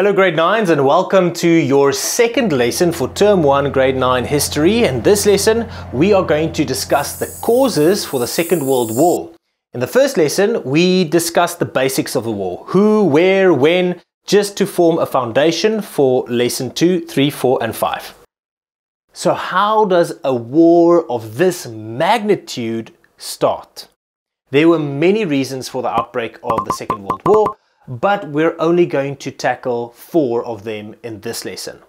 Hello grade 9s and welcome to your second lesson for term 1 grade 9 history. In this lesson we are going to discuss the causes for the Second World War. In the first lesson we discussed the basics of the war, who, where, when, just to form a foundation for lesson 2, 3, 4 and 5. So how does a war of this magnitude start? There were many reasons for the outbreak of the Second World War, but we're only going to tackle four of them in this lesson.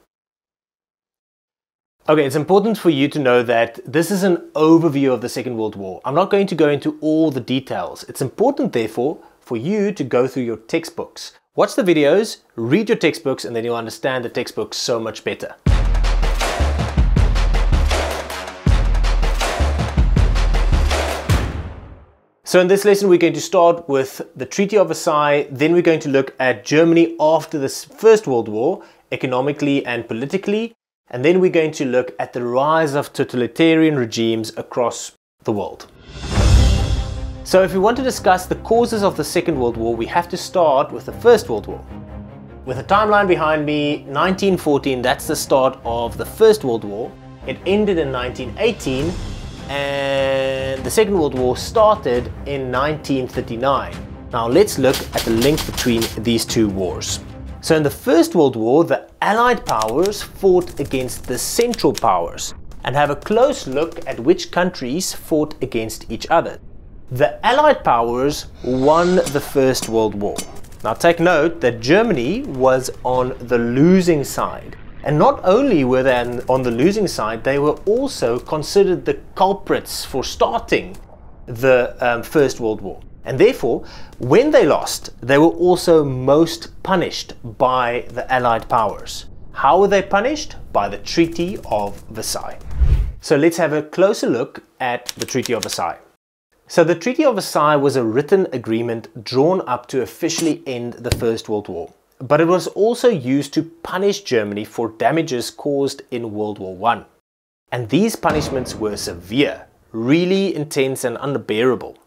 Okay, it's important for you to know that this is an overview of the Second World War. I'm not going to go into all the details. It's important, therefore, for you to go through your textbooks. Watch the videos, read your textbooks, and then you'll understand the textbooks so much better. So in this lesson, we're going to start with the Treaty of Versailles, then we're going to look at Germany after the First World War, economically and politically, and then we're going to look at the rise of totalitarian regimes across the world. So if we want to discuss the causes of the Second World War, we have to start with the First World War. With a timeline behind me, 1914, that's the start of the First World War. It ended in 1918 and the Second World War started in 1939. Now let's look at the link between these two wars. So in the First World War, the Allied powers fought against the Central powers and have a close look at which countries fought against each other. The Allied powers won the First World War. Now take note that Germany was on the losing side and not only were they on the losing side, they were also considered the culprits for starting the um, First World War. And therefore, when they lost, they were also most punished by the Allied powers. How were they punished? By the Treaty of Versailles. So let's have a closer look at the Treaty of Versailles. So the Treaty of Versailles was a written agreement drawn up to officially end the First World War but it was also used to punish Germany for damages caused in World War I. And these punishments were severe, really intense and unbearable.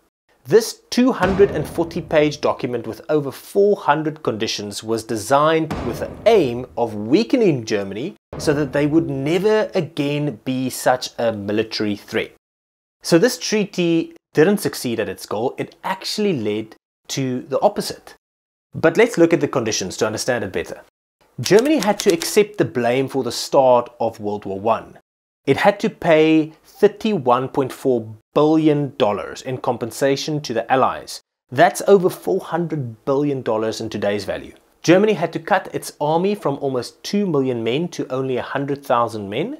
This 240 page document with over 400 conditions was designed with the aim of weakening Germany so that they would never again be such a military threat. So this treaty didn't succeed at its goal, it actually led to the opposite. But let's look at the conditions to understand it better. Germany had to accept the blame for the start of World War I. It had to pay $31.4 billion in compensation to the Allies. That's over $400 billion in today's value. Germany had to cut its army from almost 2 million men to only 100,000 men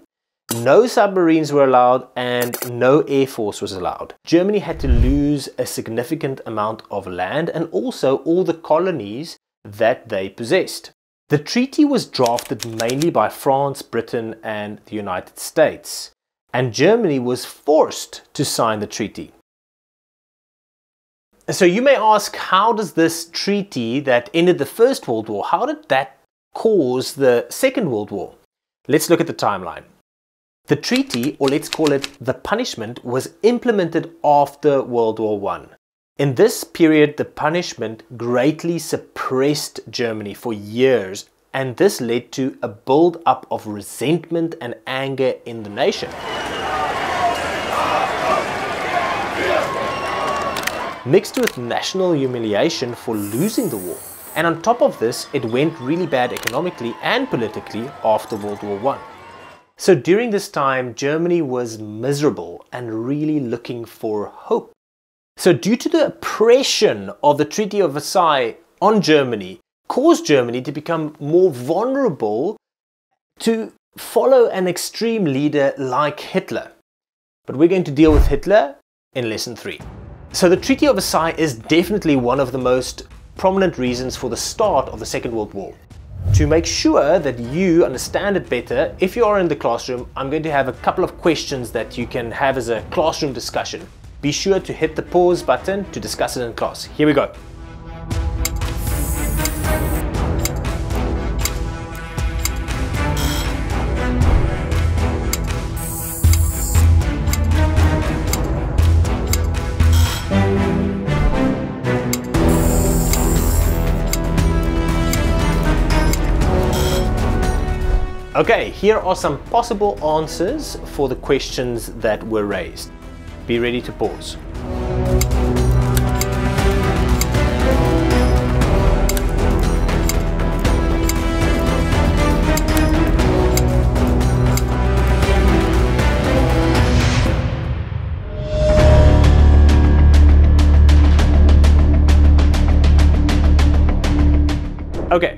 no submarines were allowed and no air force was allowed. Germany had to lose a significant amount of land and also all the colonies that they possessed. The treaty was drafted mainly by France, Britain and the United States and Germany was forced to sign the treaty. So you may ask, how does this treaty that ended the First World War, how did that cause the Second World War? Let's look at the timeline. The treaty, or let's call it the punishment, was implemented after World War I. In this period, the punishment greatly suppressed Germany for years, and this led to a build-up of resentment and anger in the nation. Mixed with national humiliation for losing the war. And on top of this, it went really bad economically and politically after World War I. So during this time, Germany was miserable and really looking for hope. So due to the oppression of the Treaty of Versailles on Germany, caused Germany to become more vulnerable to follow an extreme leader like Hitler. But we're going to deal with Hitler in lesson 3. So the Treaty of Versailles is definitely one of the most prominent reasons for the start of the Second World War. To make sure that you understand it better, if you are in the classroom, I'm going to have a couple of questions that you can have as a classroom discussion. Be sure to hit the pause button to discuss it in class. Here we go. Okay, here are some possible answers for the questions that were raised. Be ready to pause.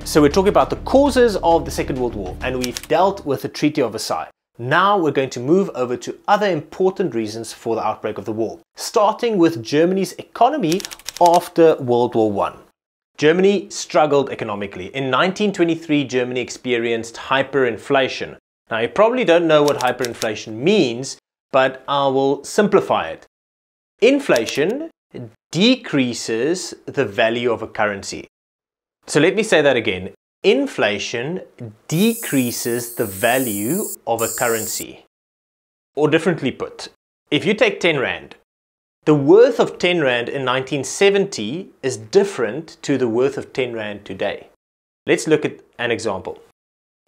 So we're talking about the causes of the Second World War and we've dealt with the Treaty of Versailles. Now we're going to move over to other important reasons for the outbreak of the war, starting with Germany's economy after World War I. Germany struggled economically. In 1923, Germany experienced hyperinflation. Now, you probably don't know what hyperinflation means, but I will simplify it. Inflation decreases the value of a currency. So let me say that again. Inflation decreases the value of a currency. Or differently put, if you take 10 Rand, the worth of 10 Rand in 1970 is different to the worth of 10 Rand today. Let's look at an example.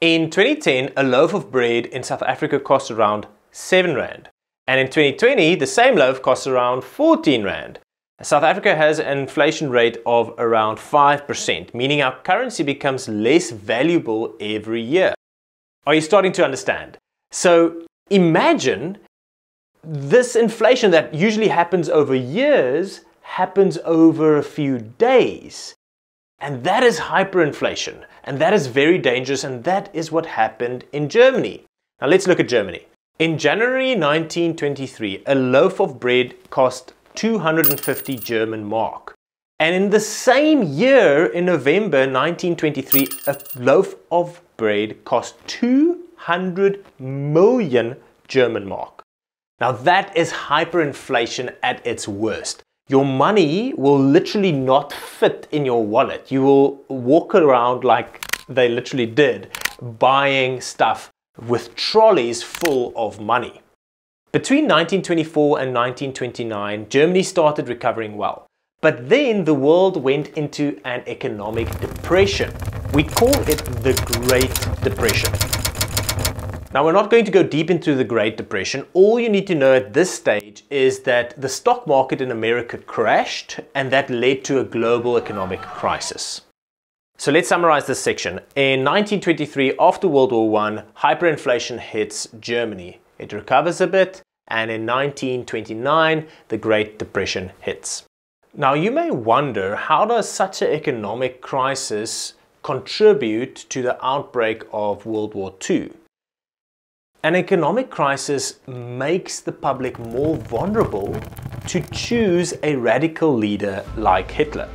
In 2010, a loaf of bread in South Africa cost around 7 Rand. And in 2020, the same loaf costs around 14 Rand. South Africa has an inflation rate of around 5%, meaning our currency becomes less valuable every year. Are you starting to understand? So imagine this inflation that usually happens over years happens over a few days. And that is hyperinflation. And that is very dangerous. And that is what happened in Germany. Now let's look at Germany. In January 1923, a loaf of bread cost 250 German mark. And in the same year, in November 1923, a loaf of bread cost 200 million German mark. Now that is hyperinflation at its worst. Your money will literally not fit in your wallet. You will walk around like they literally did, buying stuff with trolleys full of money. Between 1924 and 1929, Germany started recovering well. But then the world went into an economic depression. We call it the Great Depression. Now, we're not going to go deep into the Great Depression. All you need to know at this stage is that the stock market in America crashed and that led to a global economic crisis. So let's summarize this section. In 1923, after World War I, hyperinflation hits Germany. It recovers a bit, and in 1929, the Great Depression hits. Now, you may wonder how does such an economic crisis contribute to the outbreak of World War II? An economic crisis makes the public more vulnerable to choose a radical leader like Hitler.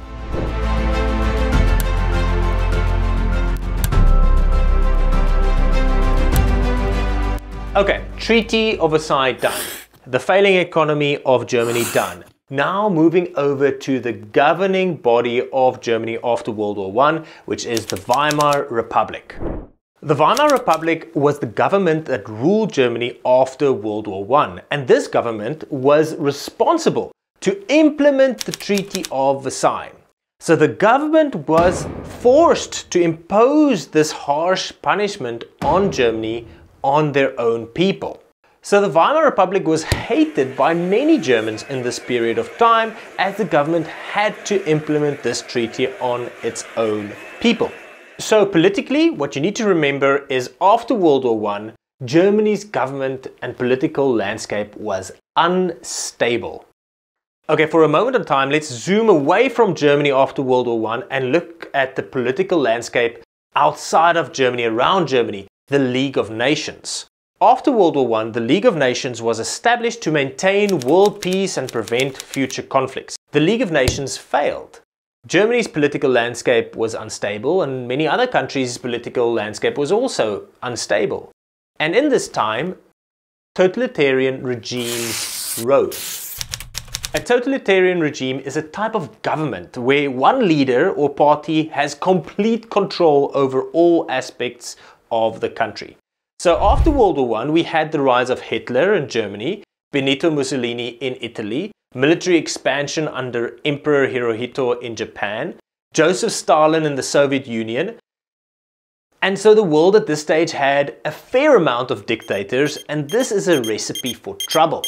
Okay, Treaty of Versailles done. The failing economy of Germany done. Now moving over to the governing body of Germany after World War I, which is the Weimar Republic. The Weimar Republic was the government that ruled Germany after World War I, and this government was responsible to implement the Treaty of Versailles. So the government was forced to impose this harsh punishment on Germany on their own people. So the Weimar Republic was hated by many Germans in this period of time as the government had to implement this treaty on its own people. So politically, what you need to remember is after World War I, Germany's government and political landscape was unstable. Okay, for a moment of time, let's zoom away from Germany after World War I and look at the political landscape outside of Germany, around Germany, the League of Nations. After World War I, the League of Nations was established to maintain world peace and prevent future conflicts. The League of Nations failed. Germany's political landscape was unstable and many other countries' political landscape was also unstable. And in this time, totalitarian regimes rose. A totalitarian regime is a type of government where one leader or party has complete control over all aspects of the country. So after World War I, we had the rise of Hitler in Germany, Benito Mussolini in Italy, military expansion under Emperor Hirohito in Japan, Joseph Stalin in the Soviet Union, And so the world at this stage had a fair amount of dictators, and this is a recipe for trouble.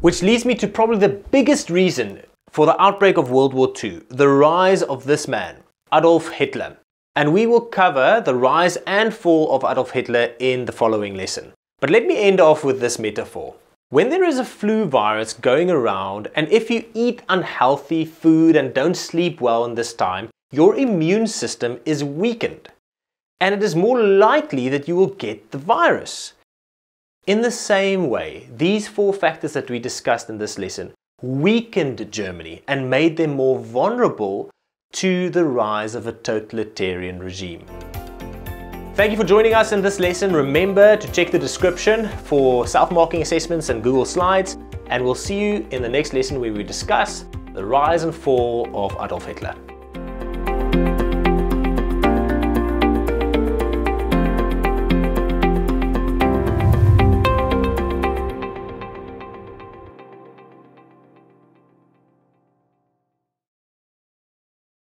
Which leads me to probably the biggest reason for the outbreak of World War II, the rise of this man, Adolf Hitler. And we will cover the rise and fall of Adolf Hitler in the following lesson. But let me end off with this metaphor. When there is a flu virus going around, and if you eat unhealthy food and don't sleep well in this time, your immune system is weakened. And it is more likely that you will get the virus. In the same way, these four factors that we discussed in this lesson weakened Germany and made them more vulnerable to the rise of a totalitarian regime. Thank you for joining us in this lesson. Remember to check the description for self-marking assessments and Google Slides, and we'll see you in the next lesson where we discuss the rise and fall of Adolf Hitler.